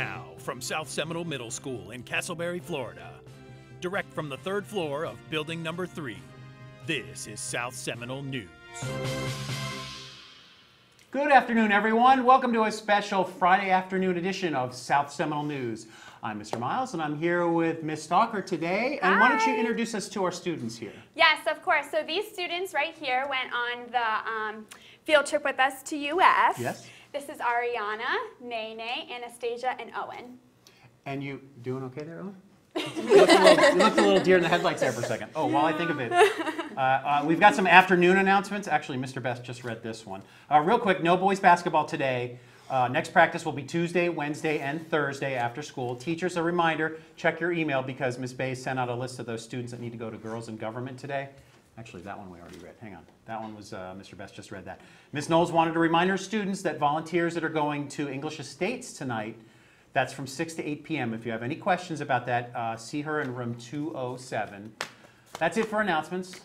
now from South Seminole Middle School in Casselberry, Florida. Direct from the third floor of building number three, this is South Seminole News. Good afternoon, everyone. Welcome to a special Friday afternoon edition of South Seminole News. I'm Mr. Miles, and I'm here with Miss Stalker today. And why don't you introduce us to our students here? Yes, of course. So these students right here went on the um, field trip with us to UF. Yes. This is Ariana, Nene, Anastasia, and Owen. And you doing okay there, Owen? you, looked a little, you looked a little deer in the headlights there for a second. Oh, while I think of it, uh, uh, we've got some afternoon announcements. Actually, Mr. Best just read this one. Uh, real quick, no boys basketball today. Uh, next practice will be Tuesday, Wednesday, and Thursday after school. Teachers, a reminder, check your email because Ms. Bay sent out a list of those students that need to go to Girls in Government today. Actually, that one we already read. Hang on. That one was, uh, Mr. Best just read that. Ms. Knowles wanted to remind her students that volunteers that are going to English Estates tonight that's from 6 to 8 p.m. If you have any questions about that, uh, see her in room 207. That's it for announcements.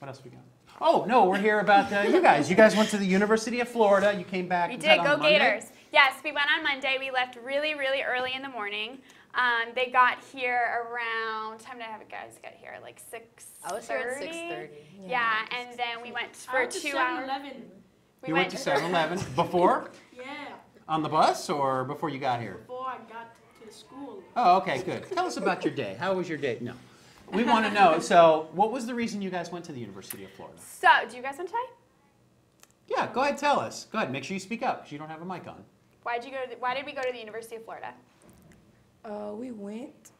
What else we got? Oh, no, we're here about uh, you guys. You guys went to the University of Florida. You came back. We did. Go Monday? Gators. Yes, we went on Monday. We left really, really early in the morning. Um, they got here around, time did I have it guys get here? Like 6 I was here at 6:30. Yeah, and then we went for I went to two hours. We You went to 7 Eleven before? Yeah, On the bus or before you got here? before I got to the school. Oh, okay, good. Tell us about your day. How was your day? No. We want to know. So, what was the reason you guys went to the University of Florida? So, do you guys want to tell? Yeah, go ahead, tell us. Go ahead, make sure you speak up because you don't have a mic on. Why did you go? To the, why did we go to the University of Florida? Uh, we went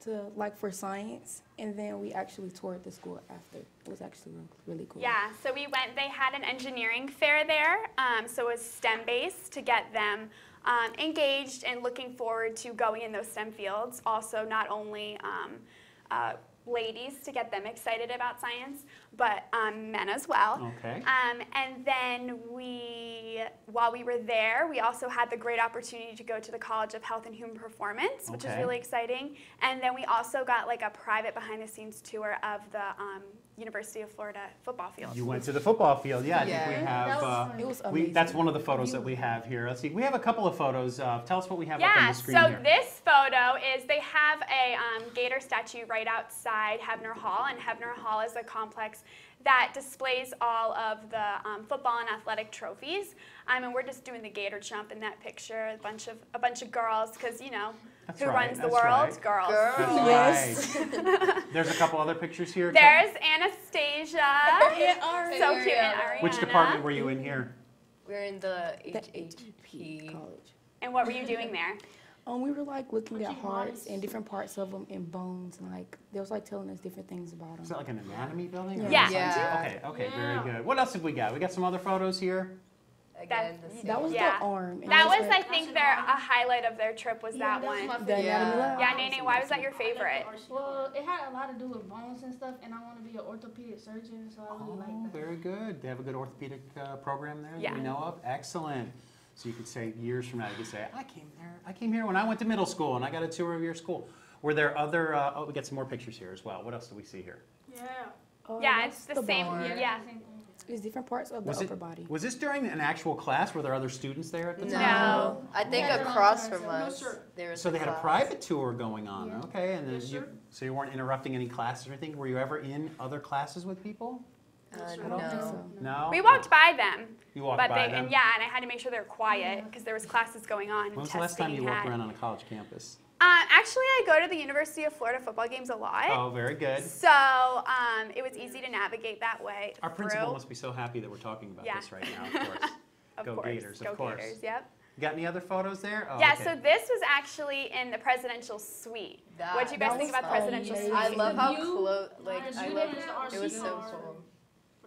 to like for science, and then we actually toured the school after. It was actually really cool. Yeah, so we went, they had an engineering fair there, um, so it was STEM based to get them um, engaged and looking forward to going in those STEM fields. Also, not only um, uh, ladies to get them excited about science, but um, men as well. Okay. Um, and then we, while we were there, we also had the great opportunity to go to the College of Health and Human Performance, which is really exciting. And then we also got like a private behind-the-scenes tour of the um, University of Florida football field. You went to the football field, yeah. I think we Yeah. have. That was uh. It was we, that's one of the photos that we have here. Let's see. We have a couple of photos. Uh, tell us what we have up on the screen Yeah. so here. this photo is they have a um, gator statue right outside Heavener Hall, and Heavener Hall is a complex that displays all of the um, football and athletic trophies. Um, and we're just doing the gator jump in that picture, a bunch of a bunch of girls, because you know That's who right, runs the world? right. Girls. That's Yes. right. There's a couple other pictures here. There's Anastasia. And our so cute, and Ariana. Which department were you in here? We're in the The HHP. college. And what were you doing there? Um, we were like looking at hearts and different parts of them and bones, and like they was like telling us different things about them. Is them. that like an anatomy building? or Yeah. a Yeah. Okay, okay, Yeah. very good. What else have we got? We got some other photos here. Again, the. That was Yeah. the arm. and That it was, I think, their a highlight of their trip was Yeah, that that one. the Yeah. lab. Yeah, Nene, why was that your favorite? Well, it had a lot to do with bones and stuff, and I want to be an orthopedic surgeon, so I really Oh, like that. very good. They have a good orthopedic uh, program there Yeah. that we know of. Excellent. So you could say years from now, you could say, I came there. I came here when I went to middle school, and I got a tour of your school. Were there other? Uh, oh, we got some more pictures here as well. What else do we see here? Yeah. uh, Yeah, it's the same- bone. Yeah. same thing. It's different parts of the Was it- upper body. Was this during an actual class? Were there other students there at the No. time? No. I think Yeah. across No, from no, us, sir. there was So they had a private tour going on. Yeah. Okay, and then Yes, you, so you weren't interrupting any classes or anything. Were you ever in other classes with people? Uh, I I don't think no. No. We walked by them, You walked but by they them. and yeah, and I had to make sure they were quiet because there was classes going on. and When was the last time you walked had- around on a college campus? Uh, actually, I go to the University of Florida football games a lot, Oh, very good. so um, it was easy to navigate that way. Our principal must be so happy that we're talking about Yeah. this right now. Of course. Of Go course. Gators, of Go course. Gators, yep. Got any other photos there? Oh, yeah, okay. so this was actually in the presidential suite. That- what do you guys think about the presidential suite? I love how close, like, I love, did the it was so RC cool.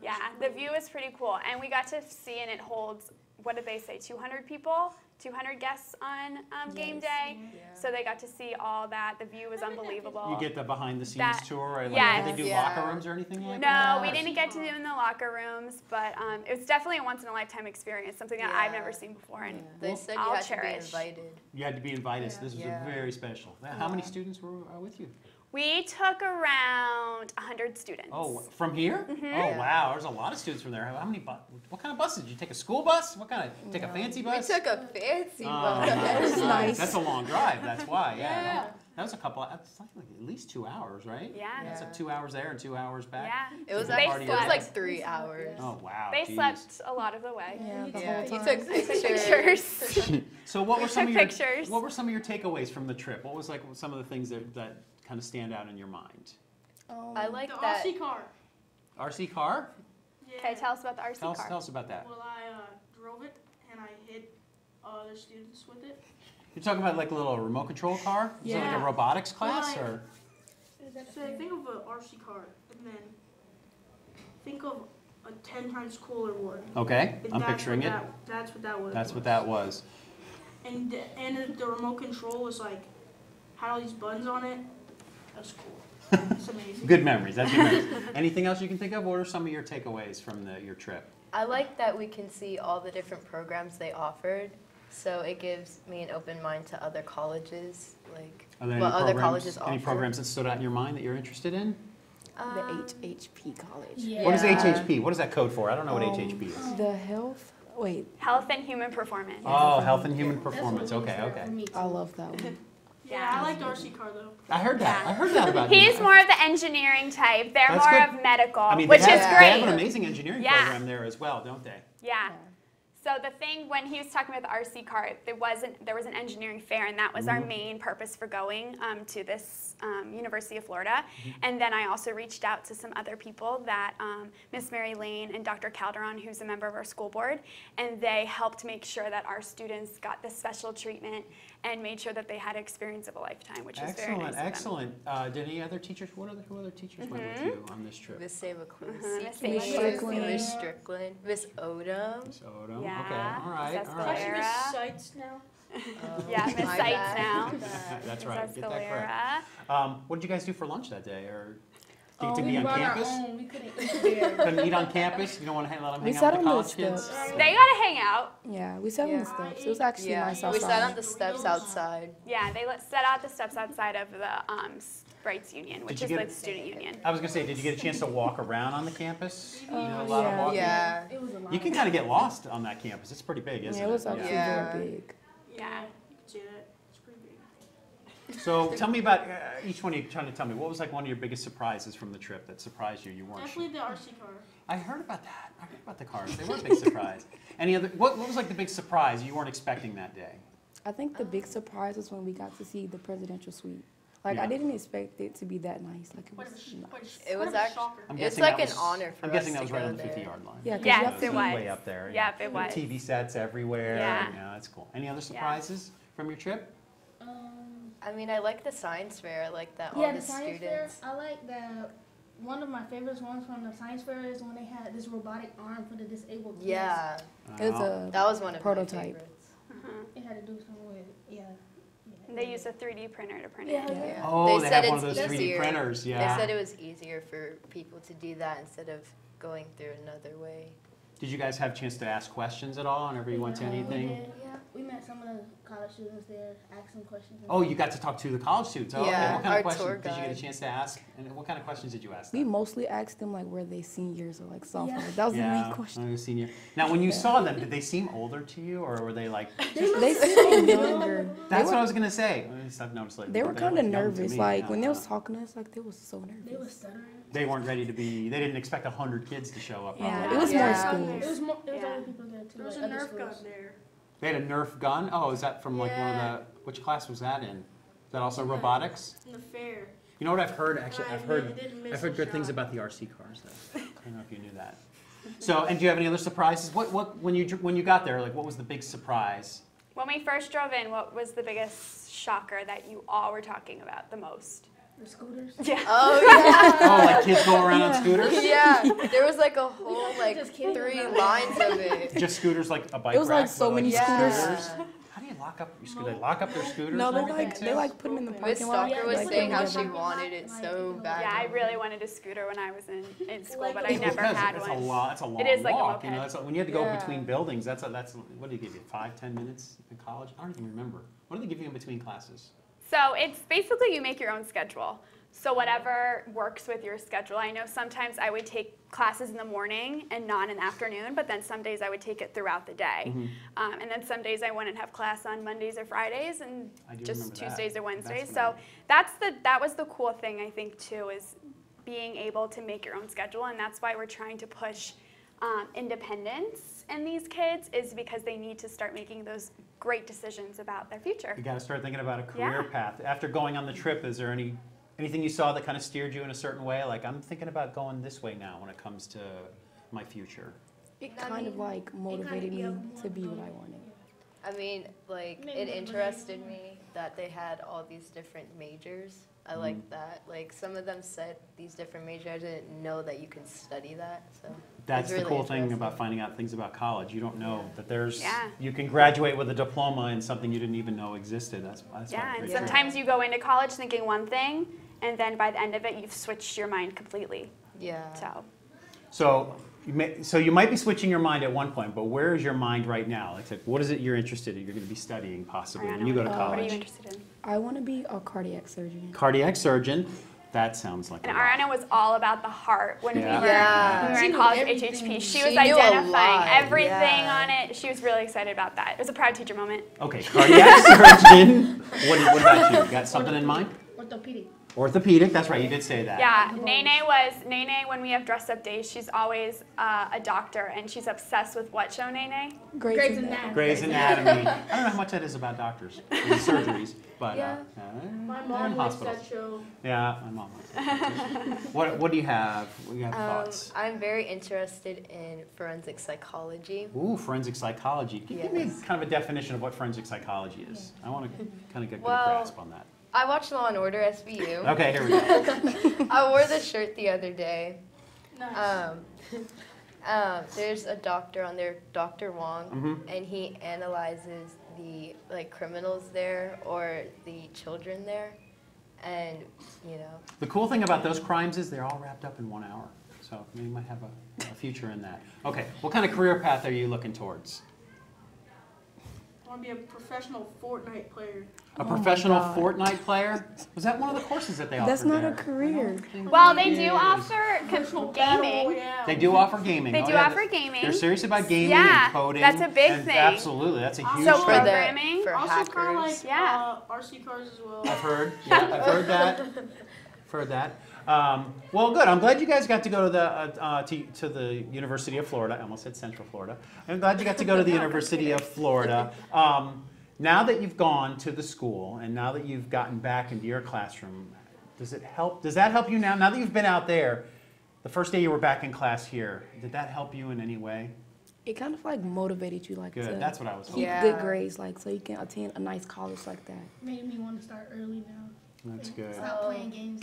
Yeah, the view is pretty cool, and we got to see, and it holds. What did they say? 200 people, 200 guests on um, game Yes. day. Yeah. So they got to see all that. The view was unbelievable. You get the behind the scenes That- tour? Or like, yes. Did they do Yeah. locker rooms or anything like No, that? No, we didn't get to do it in the locker rooms, but um, it was definitely a once in a lifetime experience, something that I've never seen before. And Yeah. They Well, said you I'll had to be invited. You had to be invited. so This was Yeah. a very special. How many students were uh, with you? We took around 100 students. Oh, from here? Mm-hmm. Oh, wow, there's a lot of students from there. How many, bu- what kind of bus did you take? A school bus? What kind of, take a fancy bus? We took a fancy Oh, bus. That was nice. That's a long drive, that's why, yeah. Yeah. That was a couple, that's like at least two hours, right? Yeah. That's like two hours there and two hours back? Yeah. It was They like, it was like three hours. Oh, wow. They geez. slept a lot of the way. Yeah, the Yeah, whole he time. took Took pictures. pictures. So what We were some of your, pictures. what were some of your takeaways from the trip? What was like some of the things that, that kind of stand out in your mind? Um, I like the that. RC car. RC car? Yeah. Okay, tell us about the RC Tell us, car. tell us about that. Well, I uh, drove it and I hit other students with it. You're talking about like a little remote control car? Is it like a robotics class Well, I- or? So think of an RC car and then think of a ten times cooler one. Okay, And I'm picturing it. that- That's what that was. That's what that was. And and the remote control was like had all these buttons on it. That's cool. It's amazing. Good memories, that's good memories. Anything else you can think of? What are some of your takeaways from the, your trip? I like that we can see all the different programs they offered. So it gives me an open mind to other colleges, like Are there what any other programs, colleges any programs that stood out in your mind that you're interested in? the Um, HHP college. Yeah. What is Yeah. HHP? What is that code for? I don't know what Um, HHP is. The health. Wait, Health and human performance. Oh, health and human performance. Okay, okay. me, too. I love that one. Yeah, I like the RC car though. I heard that. Yeah. I heard that about you. He's more of the engineering type. They're That's more good. of medical, I mean, which they is great. They have an amazing engineering Yeah. program there as well, don't they? Yeah. So the thing when he was talking about the RC car, there wasn't there was an engineering fair, and that was our Mhm. main purpose for going um, to this um, University of Florida. Mm-hmm. And then I also reached out to some other people that um, Miss Mary Lane and Dr. Calderon, who's a member of our school board, and they helped make sure that our students got the special treatment and made sure that they had experience of a lifetime, which was very Excellent, nice. of them. excellent. Uh, did any other teachers, what other, who other teachers went with you on this trip? Miss Ava Clusi, Mhm, Miss Miss Strickland. Miss Strickland, Miss Odom. Miss Odom, Yeah, okay, all right, Miss all It's right. actually Miss Escalera. Now. Um, Yeah, Miss my Sights bad. now. That's right, get that correct. Um, what did you guys do for lunch that day, or did Um, to We be on brought our campus? own. We couldn't eat there. Couldn't eat on campus? You don't want to let them We hang out sat with the on the college kids? steps. They gotta hang out. Yeah, we sat on the steps. It was actually Yeah, nice we outside. sat on the steps outside. Yeah, they let, set out the steps outside of the um, Reitz Union, which is get- like the student union. I was gonna say, did you get a chance to walk around on the campus? You did a Uh, lot of yeah. walking? Yeah. It was a lot. You can kind of get lost on that campus. It's pretty big, isn't it? yeah, it was actually Yeah. very big. Yeah. You can see that. It's pretty big. So tell me about, uh, each one of you trying to tell me, what was like one of your biggest surprises from the trip that surprised you? You weren't sure? Definitely the RC car. I heard about that. I heard about the cars. They were a big surprise. Any other, what, what was like the big surprise you weren't expecting that day? I think the big surprise was when we got to see the presidential suite. Like Yeah. I didn't expect it to be that nice. Like it Quite a, was nice. quite a, It was a act- shocker. I'm It's like that an honor for I'm us guessing that was right on the 50 yard line. Yeah, 'cause Yes, you have it was. Way up there. Yep, it was. TV sets everywhere. Yeah. Yeah, that's cool. Any other surprises from your trip? Um, I mean, I like the science fair. I like that all yeah, the, the science fair. students. I like that. One of my favorites ones from the science fair is when they had this robotic arm for the disabled kids. Yeah, It was a that was one of Prototype. my favorites. Mhm. It had to do something with yeah. yeah. They used a 3D printer to print Yeah. it. Yeah. Oh, they, said have one of it's those 3D easier. printers. Yeah. They said it was easier for people to do that instead of going through another way. Did you guys have a chance to ask questions at all whenever you went to Yeah, anything? Did. We met some of the college students there, asked them questions. Oh, you got to talk to the college students. Oh, okay. Yeah, What kind our of questions did you get a chance to ask? And what kind of questions did you ask we mostly asked them like were they seniors or like sophomores. Yeah. That was the main question. I was senior. Now, when you Yeah. saw them, did they seem older to you, or were they like? They seemed younger. That's they what were, I was gonna say. I've noticed lately. they were kind of nervous. me. Like Yeah. when they was talking to us, like they was so nervous. They was stuttering. They weren't ready to be. They didn't expect a hundred kids to show up. yeah, probably. it was Yeah. more It was more. There was Yeah. other people there too. There was like a other Nerf gun there. They had a Nerf gun. Oh, is that from like one of the? Which class was that in? Is that also robotics? In the fair. You know what I've heard? Actually, I I've heard. admit it didn't miss I've heard a good things about the RC cars. Though. I don't know if you knew that. So, and do you have any other surprises? What, what, when you when you got there, like, what was the big surprise? When we first drove in, what was the biggest shocker that you all were talking about the most? The scooters. Yeah. Oh yeah. Oh, like kids going around on scooters? yeah, there was like a whole like three lines of it. Just scooters, like a bike It was like so but, many Yeah. How do you lock up your scooter? They lock up their scooters No, they like too? they like put them in the Miss parking lot. Stalker was like, saying how she wanted it so bad. Yeah, I really wanted a scooter when I was in, in school, but I never because had it's one. A long, that's a long is like a walk. You know, moped. that's a- when you had to go Yeah. between buildings, that's a, that's what do they give you? Five, ten minutes in college? I don't even remember. What do they give you in between classes? So it's basically you make your own schedule. So whatever works with your schedule. I know sometimes I would take classes in the morning and not in the afternoon, but then some days I would take it throughout the day. Mm-hmm. Um, and then some days I wouldn't have class on Mondays or Fridays and just remember that. Tuesdays or Wednesdays. what So I- that's the that was the cool thing I think too is being able to make your own schedule, and that's why we're trying to push um, independence in these kids is because they need to start making those great decisions about their future. You got to start thinking about a career Yeah. path. After going on the trip, is there any anything you saw that kind of steered you in a certain way? Like I'm thinking about going this way now when it comes to my future. It kind of like motivated me to be what I wanted. I mean, like, it interested me that they had all these different majors. I like that. Like, some of them said these different majors. I didn't know that you can study that, so. It That's was the really cool thing about finding out things about college. You don't know that there's Yeah. you can graduate with a diploma in something you didn't even know existed. That's that's Yeah, and great. Yeah. sometimes you go into college thinking one thing, and then by the end of it, you've switched your mind completely. Yeah. So So you may, so you might be switching your mind at one point, but where is your mind right now? Like, like, what is it you're interested in? You're going to be studying possibly when you go to what- What are you college. interested in? I want to be a cardiac surgeon. Cardiac surgeon. That sounds like And a. Ariana was all about the heart when Yeah. we were, Yeah. we were She in college at everything. HHP. She, She was identifying everything yeah. on it. She was really excited about that. It was a proud teacher moment. Okay, cardiac surgeon. What, what about you? You Got something in mind? Orthopedic. Orthopedic. That's right. You did say that. Yeah, Nene was Nene. When we have dress up days, she's always uh, a doctor, and she's obsessed with what show Nene? Grey's Grey's Anatomy. Anatomy. Grey's Anatomy. I don't know how much that is about doctors and surgeries, but Yeah. uh, uh, My they're in mom likes that show. Yeah, my mom. likes that what What do you have? What do you have Um, thoughts? I'm very interested in forensic psychology. Ooh, forensic psychology. Can you give me kind of a definition of what forensic psychology is? I want to kind of get a good Well- grasp on that. I watched Law and Order SVU. Okay, here we go. I wore this shirt the other day. Nice. Um, um, there's a doctor on there, Dr. Huang, Mhm. and he analyzes the like criminals there or the children there, and you know, The cool thing about those crimes is they're all wrapped up in one hour. So you might have a, a future in that. Okay, what kind of career path are you looking towards? I want to be a professional Fortnite player. A Oh professional Fortnite player? Was that one of the courses that they offer That's not a career. Well, they do offer Professional gaming. royale. They do offer gaming. They Oh, do yeah, offer gaming. They're serious about gaming Yeah, and coding. that's a big and thing. Absolutely, that's a huge So For part. the- programming. for Also kind of like Yeah. uh, RC cars as well. I've heard. Yeah, I've heard that. I've heard that. Um, well, good. I'm glad you guys got to go to the uh, uh, to, to the University of Florida. I almost said Central Florida. I'm glad you got to go to the University of Florida. Um, now that you've gone to the school and now that you've gotten back into your classroom, does it help? Does that help you now? Now that you've been out there, the first day you were back in class here, did that help you in any way? It kind of like motivated you, like Good. to That's what I was hoping. keep Yeah. good grades, like so you can attend a nice college like that. Made me want to start early now. That's good. Stop playing games.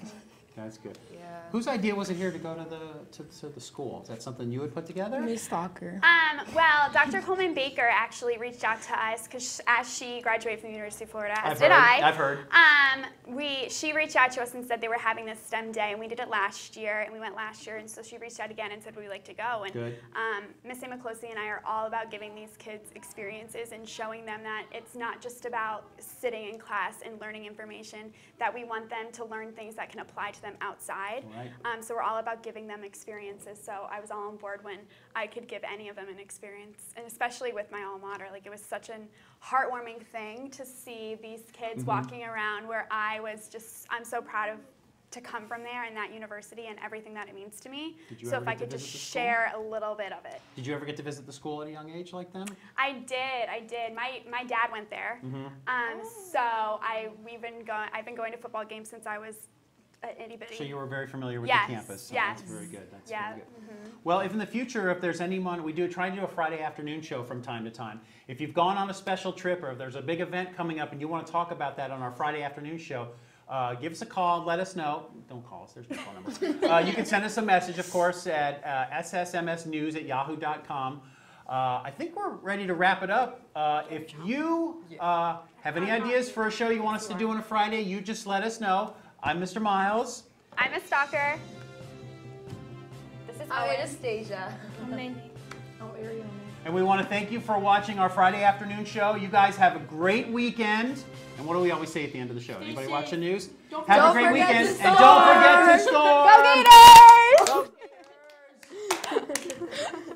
Now. That's good. yeah. Whose idea was it here to go to the to, to the school? Is that something you had put together? Miss Stalker. Um, well, Dr. Coleman Baker actually reached out to us because as she graduated from the University of Florida, as I've did heard. I. I've heard. Um, we she reached out to us and said they were having this STEM day, and we did it last year, and we went last year, and so she reached out again and said, we "Would like to go?" And Good. um, Miss McCloskey and I are all about giving these kids experiences and showing them that it's not just about sitting in class and learning information. That we want them to learn things that can apply to them outside. Right. Um, so we're all about giving them experiences. So I was all on board when I could give any of them an experience, and especially with my alma mater. Like it was such an heartwarming thing to see these kids Mm-hmm. walking around where I was just. I'm so proud of to come from there and that university and everything that it means to me. So if I could just visit the school? share a little bit of it. Did you ever get to visit the school at a young age like them? I did. I did. My my dad went there. Mm-hmm. Um, so I we've been going. I've been going to football games since I was a itty. So you were very familiar with Yes, the campus. So yes. That's very good. That's yeah. very good. mhm. Well, if in the future, if there's anyone, we do try to do a Friday afternoon show from time to time. If you've gone on a special trip or if there's a big event coming up and you want to talk about that on our Friday afternoon show, uh, give us a call. Let us know. Don't call us. There's no phone number. uh, you can send us a message, of course, at uh, ssmsnews at yahoo.com. Uh, I think we're ready to wrap it up. Uh, if you uh, have any ideas for a show you want us to do on a Friday, you just let us know. I'm Mr. Miles. I'm a stalker. This is I'm Anastasia. I'm And we want to thank you for watching our Friday afternoon show. You guys have a great weekend. And what do we always say at the end of the show? Anybody watch the news? Don't have don't a great weekend. And don't forget to score. Go Gators! Go Gators!